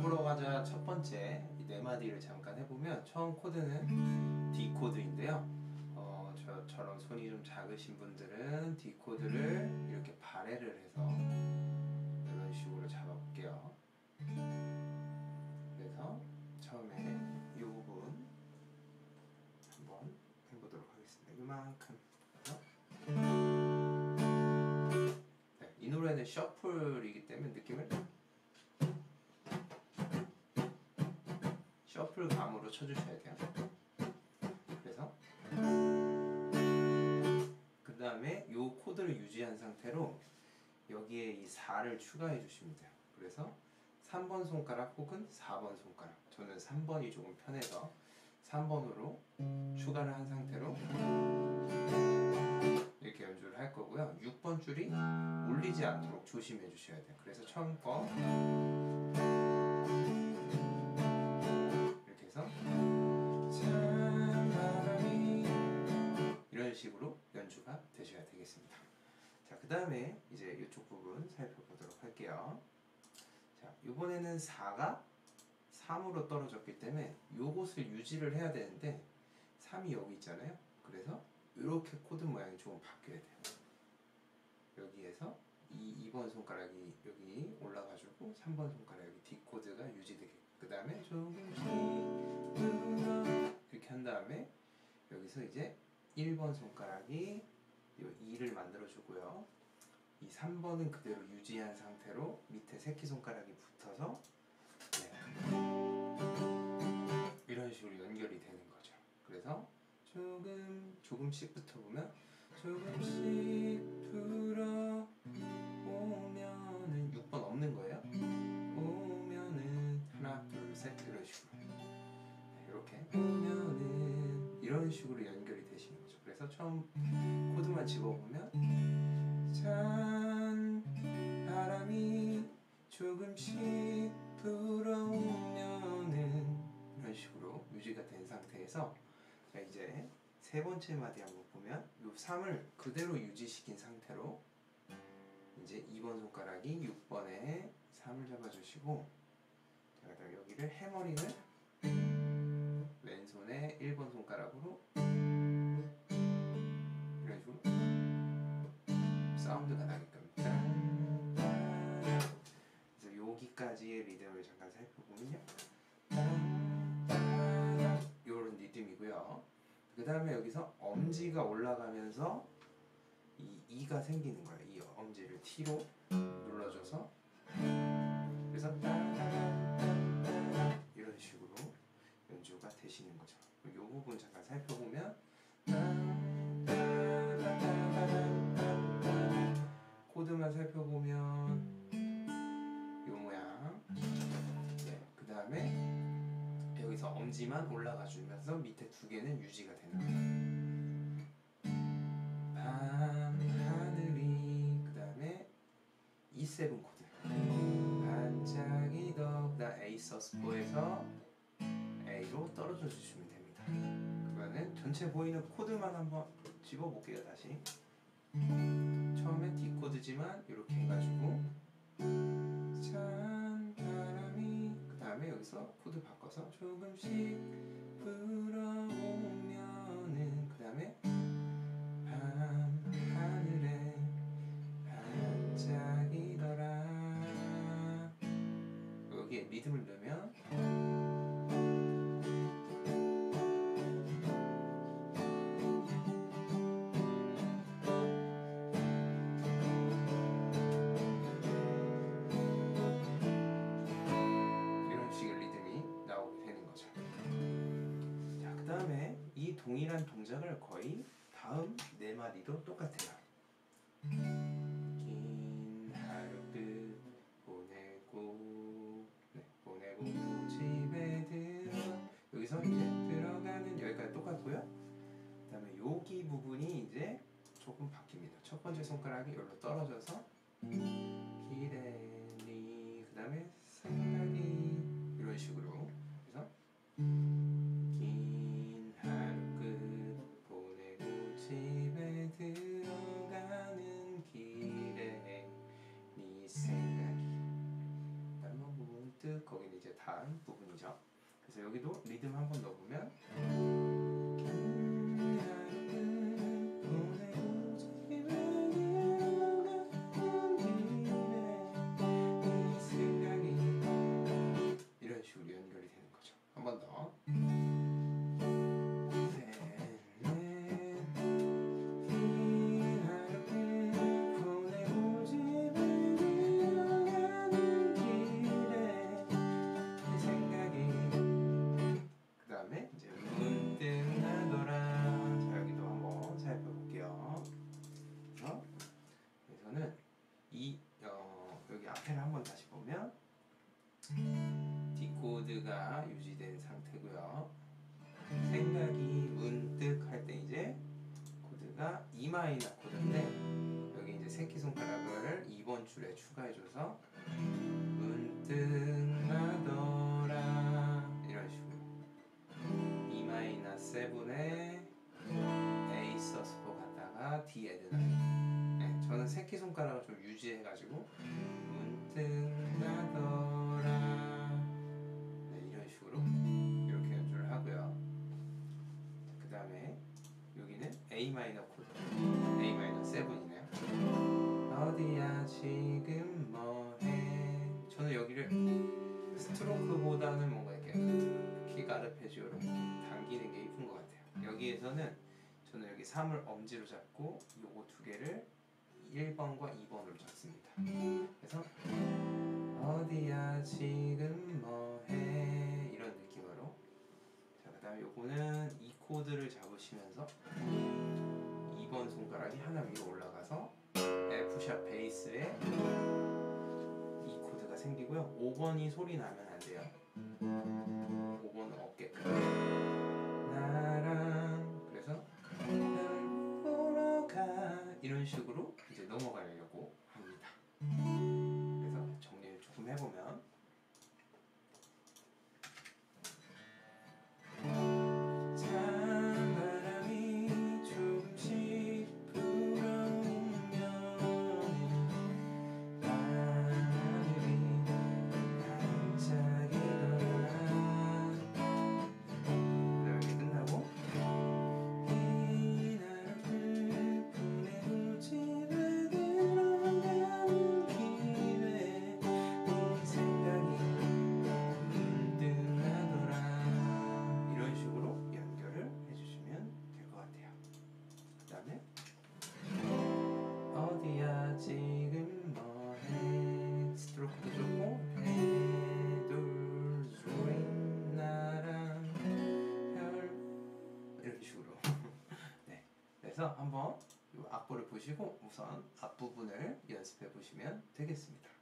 아까 첫 번째 이 네 마디를 잠깐 해보면 처음 코드는 D 코드인데요. 어, 저처럼 손이 좀 작으신 분들은 D 코드를 이렇게 발해를 해서 이런 식으로 잡아볼게요. 그래서 처음에 이 부분 한번 해보도록 하겠습니다. 이만큼. 네, 이 노래는 셔플이기 때문에 느낌을 셔플 감으로 쳐주셔야 돼요. 그래서 그 다음에 이 코드를 유지한 상태로 여기에 이 4를 추가해 주시면 돼요. 그래서 3번 손가락 혹은 4번 손가락 저는 3번이 조금 편해서 3번으로 추가를 한 상태로 이렇게 연주를 할 거고요. 6번 줄이 올리지 않도록 조심해 주셔야 돼요. 그래서 처음 거 되겠습니다. 자, 그 다음에 이제 이쪽 부분 살펴보도록 할게요. 자, 이번에는 4가 3으로 떨어졌기 때문에 요것을 유지를 해야 되는데 3이 여기 있잖아요. 그래서 이렇게 코드 모양이 조금 바뀌어야 돼요. 여기에서 이 2번 손가락이 여기 올라가지고 3번 손가락 여기 D 코드가 유지되게. 그 다음에 불어 이렇게 한 다음에 여기서 이제 1번 손가락이 이 2를 만들어주고요. 이 3번은 그대로 유지한 상태로 밑에 새끼손가락이 붙어서 네. 이런 식으로 연결이 되는 거죠. 그래서 조금 조금씩부터 보면 조금씩 불어오면은 6번 없는 거예요. 오면은 하나 둘셋 이런 식으로 네, 이렇게 오면은 이런 식으로 연결이 되시는 거죠. 그래서 처음 코드만 집어보면 찬 바람이 조금씩 불어오면은 이런 식으로 유지가 된 상태에서 자 이제 세 번째 마디 한번 보면 이 3을 그대로 유지시킨 상태로 이제 2번 손가락이 6번에 3을 잡아주시고 자 여기를 해머링을 왼손에 1번 손가락으로 그 다음에 여기서 엄지가 올라가면서 이 이가 생기는 거예요 이 엄지를 T로 눌러줘서. 그래서 이런 식으로 연주가 되시는 거죠. 이 부분 잠깐 살펴보면 코드만 살펴보면 엄지만 올라가 주면서 밑에 두 개는 유지가 되는 거예요 밤 하늘이 그 다음에 E7 코드. 그 다음 A sus4에서 A로 떨어져 주시면 됩니다. 그러면은 전체 보이는 코드만 한번 집어 볼게요 다시. 처음에 D 코드지만 이렇게 해가지고 여기서 코드 바꿔서 조금씩 불어오면은 그 다음에 밤 하늘에 반짝이더라. 여기에 리듬을 넣으면 동일한 동작을 거의 다음 네 마디도 똑같아요. 긴 하루 끝 보내고 네, 보내고 또 집에 들어 여기서 이제 들어가는 여기까지 똑같고요. 그 다음에 여기 부분이 이제 조금 바뀝니다. 첫 번째 손가락이 여기로 떨어져서 그래서 여기도 리듬 한 번 넣어보면 코드가 E 마이너 코드인데 여기 이제 새끼손가락을 2번 줄에 추가해줘서 문득 나더라. 이런 식으로. E 마이너 7에 A sus4 갔다가 D add nine 네, 저는 새끼손가락을 좀 유지해가지고 문득 나더라. 네, 이런 식으로 이렇게 연주를 하고요. 그 다음에 여기는 A 마이너 코드 A 마이너 7이네요? 어디야 지금 뭐해? 저는 여기를 스트로크보다는 뭔가 이렇게 기타 아르페지오로 당기는 게 이쁜 것 같아요. 여기에서는 저는 여기 3을 엄지로 잡고 요거 두 개를 1번과 2번으로 잡습니다. 그래서 어디야 지금 뭐해? 이런 느낌으로. 자 그 다음에 요거는 이 코드를 잡으시면서 2번 손가락이 하나 위로 올라가서 F샵 베이스에 이 코드가 생기고요. 5번이 소리 나면 안 돼요. 5번은 어깨까 그래서 한번 이 악보를 보시고 우선 앞부분을 연습해 보시면 되겠습니다